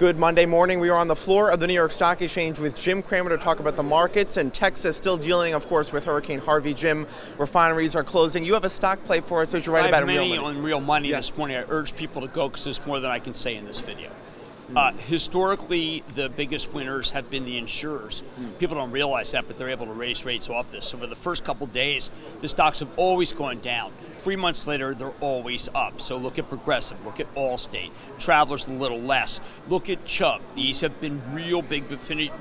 Good Monday morning. We are on the floor of the New York Stock Exchange with Jim Cramer to talk about the markets and Texas still dealing, of course, with Hurricane Harvey. Jim, refineries are closing. You have a stock play for us that you write I about in real many money. on real money Yes. this morning. I urge people to go because there's more than I can say in this video. Uh, historically, the biggest winners have been the insurers. People don't realize that, but they're able to raise rates off this. So for the first couple days, the stocks have always gone down. Three months later, they're always up. So look at Progressive, look at Allstate, Travelers a little less. Look at Chubb. These have been real big,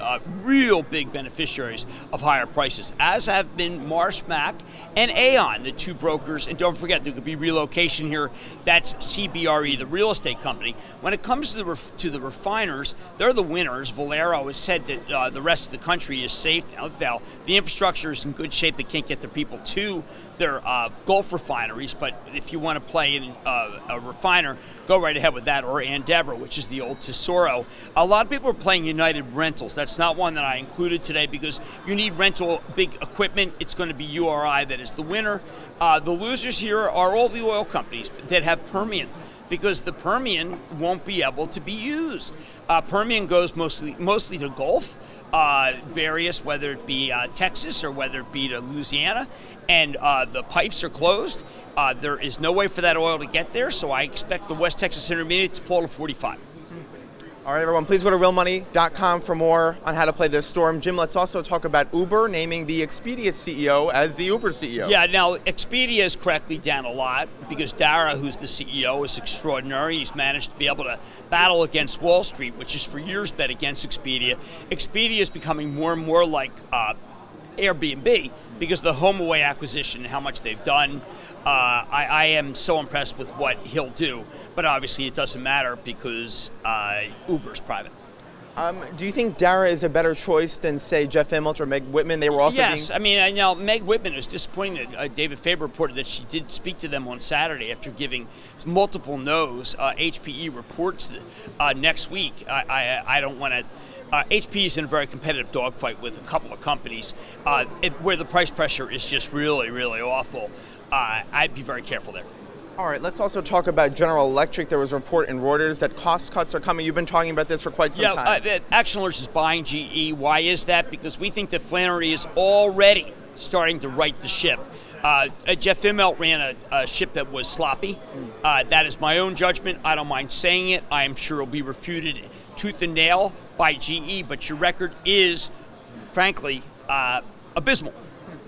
uh, real big beneficiaries of higher prices, as have been Marsh Mac and Aon, the two brokers. And don't forget, there could be relocation here. That's CBRE, the real estate company. When it comes to the to the refiners, they're the winners. Valero has said that uh, the rest of the country is safe now. The infrastructure is in good shape. They can't get their people to their uh, Gulf refineries, but if you want to play in uh, a refiner, go right ahead with that, or Andeavor, which is the old Tesoro. A lot of people are playing United Rentals. That's not one that I included today because you need rental big equipment. It's going to be URI that is the winner. Uh, the losers here are all the oil companies that have Permian because the Permian won't be able to be used. Uh, Permian goes mostly mostly to Gulf, uh, various whether it be uh, Texas or whether it be to Louisiana, and uh, the pipes are closed. Uh, there is no way for that oil to get there, so I expect the West Texas Intermediate to fall to 45. All right, everyone, please go to realmoney.com for more on how to play this storm. Jim, let's also talk about Uber naming the Expedia CEO as the Uber CEO. Yeah, now Expedia is correctly down a lot because Dara, who's the CEO, is extraordinary. He's managed to be able to battle against Wall Street, which has for years bet against Expedia. Expedia is becoming more and more like uh, Airbnb because of the HomeAway acquisition and how much they've done. Uh, I, I am so impressed with what he'll do, but obviously it doesn't matter because uh, Uber's private. Um, do you think Dara is a better choice than, say, Jeff Immelt or Meg Whitman? They were also yes, being. I mean, I know Meg Whitman was disappointed. Uh, David Faber reported that she did speak to them on Saturday after giving multiple no's. Uh, HPE reports uh, next week. I, I, I don't want to. Uh, HP is in a very competitive dogfight with a couple of companies uh, it, where the price pressure is just really, really awful. Uh, I'd be very careful there. All right, let's also talk about General Electric. There was a report in Reuters that cost cuts are coming. You've been talking about this for quite some yeah, time. uh, Action Alerts is buying GE. Why is that? Because we think that Flannery is already starting to right the ship. Uh, uh, Jeff Immelt ran a, a ship that was sloppy. Uh, that is my own judgment. I don't mind saying it. I am sure it'll be refuted tooth and nail by GE, but your record is, frankly, uh, abysmal.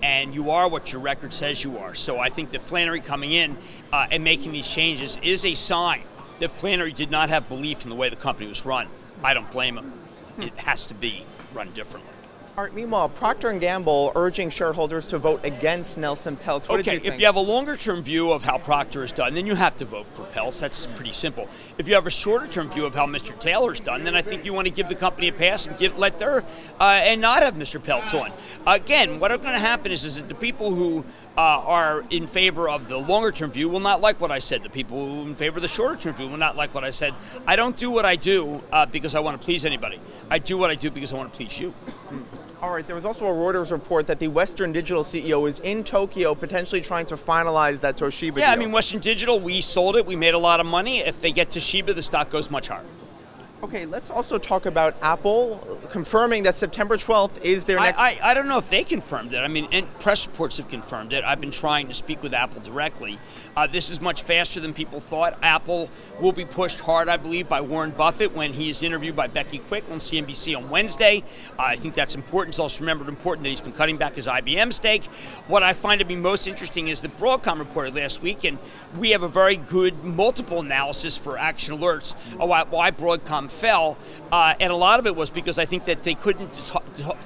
And you are what your record says you are. So I think that Flannery coming in uh, and making these changes is a sign that Flannery did not have belief in the way the company was run. I don't blame him. It has to be run differently. Right, meanwhile, Procter & Gamble urging shareholders to vote against Nelson Peltz. What okay, you think? if you have a longer term view of how Procter has done, then you have to vote for Peltz. That's pretty simple. If you have a shorter term view of how Mr. Taylor's done, then I think you want to give the company a pass and give let their uh, and not have Mr. Peltz on. Again, what's going to happen is, is that the people who uh, are in favor of the longer term view will not like what I said. The people who are in favor of the shorter term view will not like what I said. I don't do what I do uh, because I want to please anybody. I do what I do because I want to please you. All right, there was also a Reuters report that the Western Digital CEO is in Tokyo potentially trying to finalize that Toshiba Yeah, I mean, Western Digital, we sold it. We made a lot of money. If they get Toshiba, the stock goes much higher. Okay, let's also talk about Apple confirming that September 12th is their next. I, I don't know if they confirmed it. I mean, and press reports have confirmed it. I've been trying to speak with Apple directly. Uh, this is much faster than people thought. Apple will be pushed hard, I believe, by Warren Buffett when he is interviewed by Becky Quick on CNBC on Wednesday. Uh, I think that's important. It's also remembered important that he's been cutting back his IBM stake. What I find to be most interesting is the Broadcom reported last week, and we have a very good multiple analysis for action alerts why, why Broadcom fell. Uh, and a lot of it was because I think that they couldn't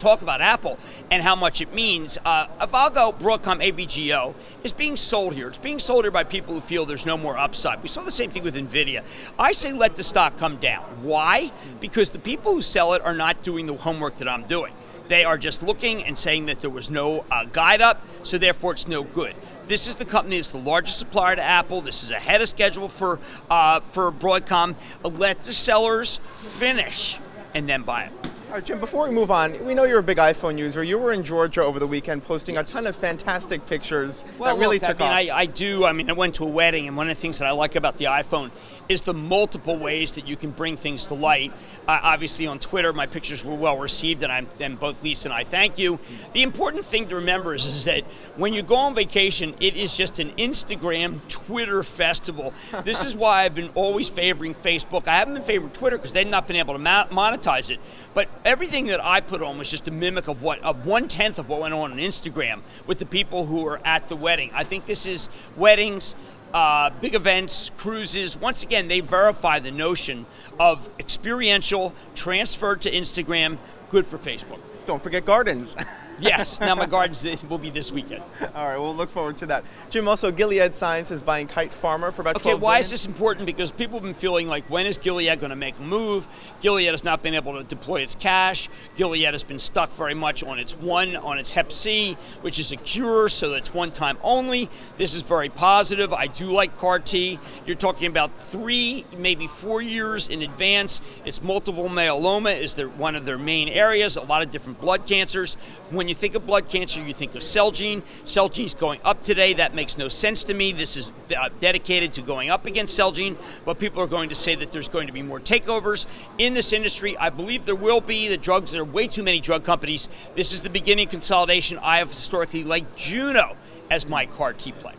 talk, about Apple and how much it means. Uh, Avago, Broadcom, AVGO is being sold here. It's being sold here by people who feel there's no more upside. We saw the same thing with NVIDIA. I say let the stock come down. Why? Because the people who sell it are not doing the homework that I'm doing. They are just looking and saying that there was no uh, guide up, so therefore it's no good. This is the company that's the largest supplier to Apple. This is ahead of schedule for uh, for Broadcom. Let the sellers finish and then buy it. All right, Jim, before we move on, we know you're a big iPhone user. You were in Georgia over the weekend posting a ton of fantastic pictures well, that really look, took I mean, off. I, I do. I mean, I went to a wedding, and one of the things that I like about the iPhone is the multiple ways that you can bring things to light. Uh, obviously, on Twitter, my pictures were well received, and, I'm, and both Lisa and I thank you. The important thing to remember is, is that when you go on vacation, it is just an Instagram, Twitter festival. this is why I've been always favoring Facebook. I haven't been favoring Twitter because they've not been able to monetize it. But everything that I put on was just a mimic of what, of one tenth of what went on on Instagram with the people who were at the wedding. I think this is weddings. Uh, big events, cruises, once again, they verify the notion of experiential, transferred to Instagram, good for Facebook. Don't forget gardens. yes, now my gardens will be this weekend. All right, we'll look forward to that. Jim, also Gilead Science is buying Kite Pharma for about okay, 12 why billion? is this important? Because people have been feeling like, when is Gilead going to make a move? Gilead has not been able to deploy its cash. Gilead has been stuck very much on its one, on its Hep C, which is a cure, so that's one time only. This is very positive. I do like CAR T. You're talking about three, maybe four years in advance. It's multiple myeloma is their, one of their main areas, a lot of different blood cancers. When you think of blood cancer, you think of Celgene. Celgene's going up today. That makes no sense to me. This is uh, dedicated to going up against Celgene, but people are going to say that there's going to be more takeovers in this industry. I believe there will be. The drugs, there are way too many drug companies. This is the beginning of consolidation. I have historically liked Juno as my CAR T play.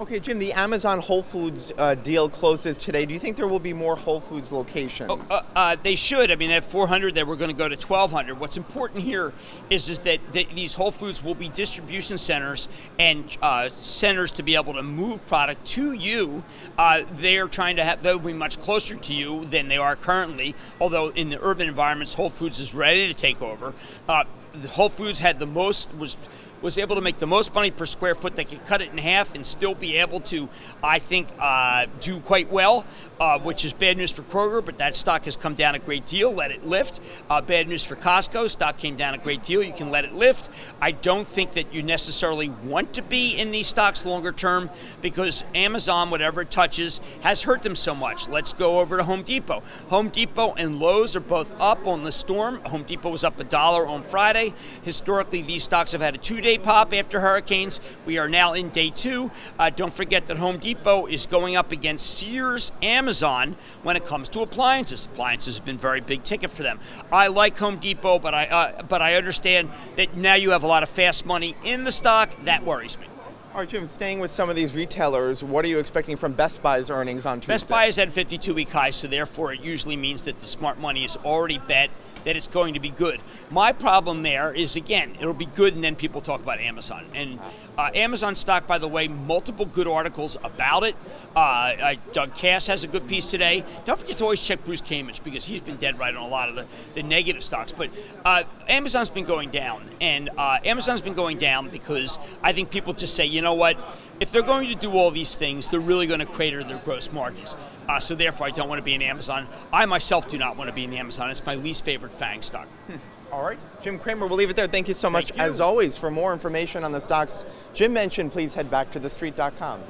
Okay, Jim, the Amazon Whole Foods uh, deal closes today. Do you think there will be more Whole Foods locations? Oh, uh, uh, they should. I mean, at 400, they were going to go to 1,200. What's important here is, is that, that these Whole Foods will be distribution centers and uh, centers to be able to move product to you. Uh, they're trying to have, they'll be much closer to you than they are currently, although in the urban environments, Whole Foods is ready to take over. Uh, Whole Foods had the most, was was able to make the most money per square foot. They could cut it in half and still be able to, I think, uh, do quite well, uh, which is bad news for Kroger, but that stock has come down a great deal. Let it lift. Uh, bad news for Costco. Stock came down a great deal. You can let it lift. I don't think that you necessarily want to be in these stocks longer term because Amazon, whatever it touches, has hurt them so much. Let's go over to Home Depot. Home Depot and Lowe's are both up on the storm. Home Depot was up a dollar on Friday. Historically, these stocks have had a two day day pop after hurricanes. We are now in day two. Uh, don't forget that Home Depot is going up against Sears, Amazon when it comes to appliances. Appliances have been very big ticket for them. I like Home Depot, but I uh, but I understand that now you have a lot of fast money in the stock. That worries me. All right, Jim, staying with some of these retailers, what are you expecting from Best Buy's earnings on Tuesday? Best Buy is at 52 week high, so therefore it usually means that the smart money is already bet that it's going to be good. My problem there is again, it'll be good, and then people talk about Amazon. And uh, Amazon stock, by the way, multiple good articles about it. Uh, Doug Kass has a good piece today. Don't forget to always check Bruce Kamich because he's been dead right on a lot of the, the negative stocks. But uh, Amazon's been going down, and uh, Amazon's been going down because I think people just say, you know what, if they're going to do all these things, they're really going to crater their gross margins. Uh, so therefore, I don't want to be in Amazon. I myself do not want to be in Amazon. It's my least favorite FANG stock. Hmm. All right, Jim Cramer, we'll leave it there. Thank you so much. You. As always, for more information on the stocks Jim mentioned, please head back to thestreet.com.